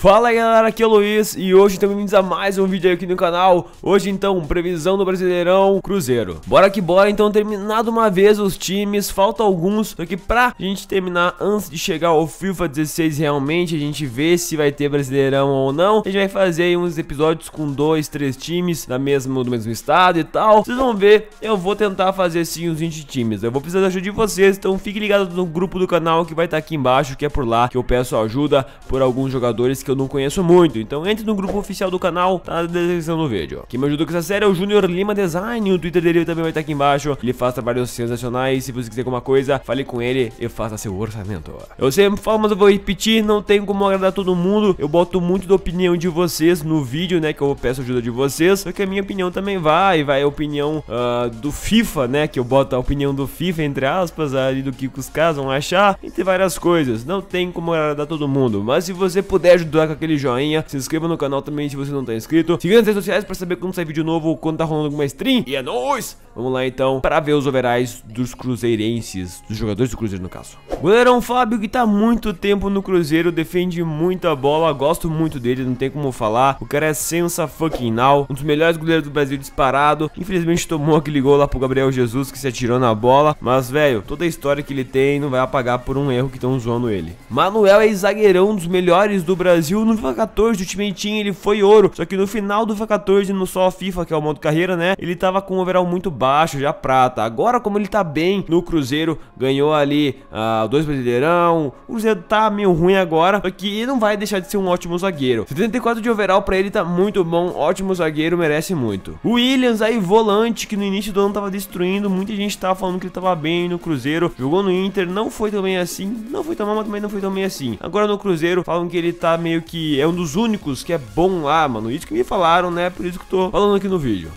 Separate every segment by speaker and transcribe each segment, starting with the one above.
Speaker 1: Fala galera, aqui é o Luiz e hoje estamos bem-vindos a mais um vídeo aqui no canal. Hoje então, previsão do Brasileirão Cruzeiro. Bora que bora, então terminado uma vez os times, falta alguns Só que pra gente terminar antes de chegar ao FIFA 16 realmente A gente vê se vai ter Brasileirão ou não. A gente vai fazer uns episódios com dois, três times da mesmo, do mesmo estado e tal. Vocês vão ver, eu vou tentar fazer sim os 20 times. Eu vou precisar da ajuda de vocês, então fiquem ligados no grupo do canal que vai estar aqui embaixo Que é por lá que eu peço ajuda por alguns jogadores que que eu não conheço muito. Então entre no grupo oficial do canal, tá na descrição do vídeo. Quem me ajuda com essa série é o Junior Lima Design. O Twitter dele também vai estar aqui embaixo. Ele faz trabalhos sensacionais. Se você quiser alguma coisa, fale com ele e faça seu orçamento. Eu sempre falo, mas eu vou repetir. Não tem como agradar todo mundo. Eu boto muito da opinião de vocês no vídeo, né? Que eu peço ajuda de vocês. Só que a minha opinião também vai. Vai a opinião uh, do FIFA, né? Que eu boto a opinião do FIFA, entre aspas, ali do que os caras vão achar. Entre várias coisas. Não tem como agradar todo mundo. Mas se você puder ajudar com aquele joinha. Se inscreva no canal também se você não tá inscrito. Siga nas redes sociais pra saber quando sai vídeo novo ou quando tá rolando alguma stream. E é nóis! Vamos lá então para ver os overais dos cruzeirenses, dos jogadores do Cruzeiro no caso. Goleirão Fábio que tá muito tempo no Cruzeiro, defende muita bola, gosto muito dele, não tem como falar. O cara é sensa fucking now, um dos melhores goleiros do Brasil disparado. Infelizmente tomou aquele gol lá pro Gabriel Jesus que se atirou na bola, mas velho, toda a história que ele tem não vai apagar por um erro que estão zoando ele. Manuel é zagueirão, dos melhores do Brasil no FIFA 14, ultimamente ele foi ouro, só que no final do FIFA 14 no só FIFA, que é o modo carreira, né, ele tava com um overall muito baixo, já prata. Agora, como ele tá bem no Cruzeiro, ganhou ali uh, dois brasileirão. O Cruzeiro tá meio ruim agora, só que não vai deixar de ser um ótimo zagueiro. 74 de overall pra ele tá muito bom, ótimo zagueiro, merece muito. O Williams aí, volante, que no início do ano tava destruindo, muita gente tava falando que ele tava bem no Cruzeiro. Jogou no Inter, não foi também assim, não foi tão mal, mas também não foi tão bem assim. Agora no Cruzeiro, falam que ele tá meio que é um dos únicos que é bom lá, mano. Isso que me falaram, né? Por isso que eu tô falando aqui no vídeo.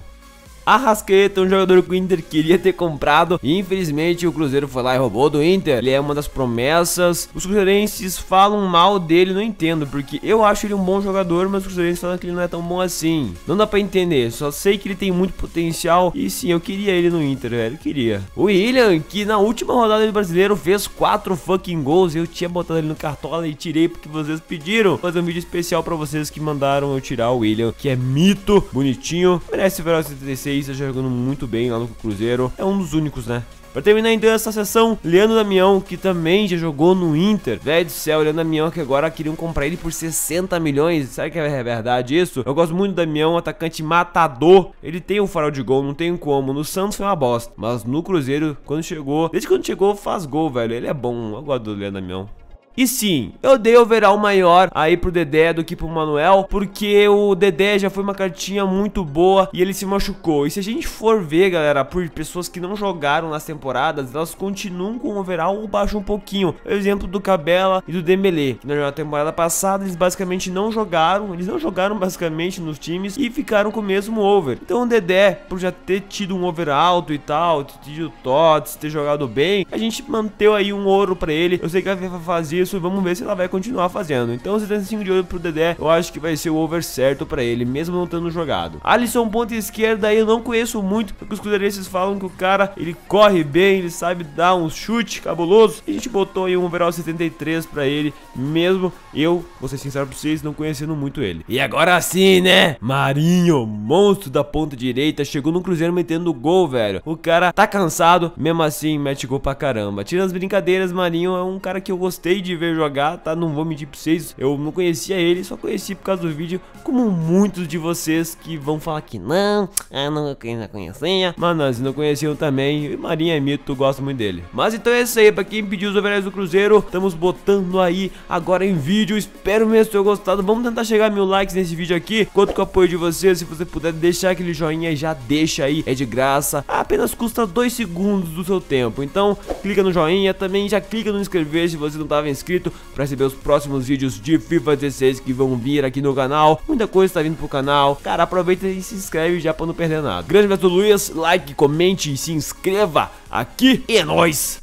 Speaker 1: Arrasqueta, um jogador que o Inter queria ter comprado e infelizmente o Cruzeiro foi lá e roubou do Inter. Ele é uma das promessas. Os cruzeirenses falam mal dele, não entendo, porque eu acho ele um bom jogador, mas os cruzeirenses falam que ele não é tão bom assim. Não dá pra entender, só sei que ele tem muito potencial e sim, eu queria ele no Inter, velho, eu queria. O William, que na última rodada do Brasileiro fez 4 fucking gols, eu tinha botado ele no cartola e tirei porque vocês pediram. Fazer um vídeo especial pra vocês que mandaram eu tirar o William, que é mito, bonitinho, merece o 76 6, tá jogando muito bem lá no Cruzeiro. É um dos únicos, né? Pra terminar então essa sessão, Leandro Damião, que também já jogou no Inter. Velho do céu, Leandro Damião que agora queriam comprar ele por 60 milhões. Sabe que é verdade isso? Eu gosto muito do Damião, atacante matador. Ele tem um farol de gol, não tem como. No Santos foi uma bosta. Mas no Cruzeiro, quando chegou, desde quando chegou, faz gol, velho. Ele é bom. Eu gosto do Leandro Damião. E sim, eu dei overall maior aí pro Dedé do que pro Manuel, porque o Dedé já foi uma cartinha muito boa e ele se machucou. E se a gente for ver, galera, por pessoas que não jogaram nas temporadas, elas continuam com o overall ou baixam um pouquinho. Exemplo do Cabela e do Dembele, na temporada passada eles basicamente não jogaram, eles não jogaram basicamente nos times e ficaram com o mesmo over. Então o Dedé, por já ter tido um over alto e tal, ter tido TOTS, ter jogado bem, a gente manteve aí um ouro pra ele. Eu sei que FIFA fazia isso vamos ver se ela vai continuar fazendo. Então 75 de ouro pro Dedé, eu acho que vai ser o over certo pra ele, mesmo não tendo jogado. Alisson ponta esquerda eu não conheço muito, porque os cruzeirenses falam que o cara, ele corre bem, ele sabe dar um chute cabuloso. E a gente botou aí um overall 73 pra ele, mesmo eu, vou ser sincero pra vocês, não conhecendo muito ele. E agora sim, né? Marinho, monstro da ponta direita, chegou no Cruzeiro metendo gol, velho. O cara tá cansado, mesmo assim mete gol pra caramba. Tira as brincadeiras, Marinho é um cara que eu gostei de ver jogar, tá? Não vou mentir pra vocês, eu não conhecia ele, só conheci por causa do vídeo, como muitos de vocês que vão falar que não, ah, não, não conhecia. Mas se não conheciam também, Marinho é mito, gosto muito dele. Mas então é isso aí, pra quem pediu os overalls do Cruzeiro, estamos botando aí agora em vídeo, espero mesmo ter gostado. Vamos tentar chegar a mil likes nesse vídeo aqui, conto com o apoio de vocês, se você puder deixar aquele joinha, já deixa aí, é de graça, apenas custa 2 segundos do seu tempo. Então, clica no joinha, também já clica no inscrever se você não estava inscrito inscrito para receber os próximos vídeos de FIFA 16 que vão vir aqui no canal. Muita coisa está vindo pro canal. Cara, aproveita e se inscreve já para não perder nada. Grande abraço do Luiz, like, comente e se inscreva aqui. E é nóis!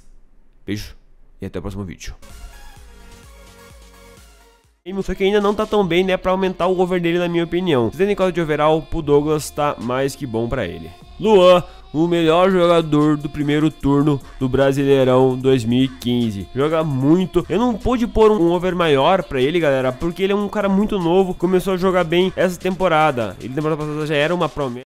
Speaker 1: Beijo e até o próximo vídeo. Só que ainda não tá tão bem, né, pra aumentar o over dele na minha opinião. 74 de overall pro Douglas tá mais que bom pra ele. Luan, o melhor jogador do primeiro turno do Brasileirão 2015. Joga muito. Eu não pude pôr um over maior para ele, galera, porque ele é um cara muito novo. Começou a jogar bem essa temporada. Ele temporada passada já era uma promessa.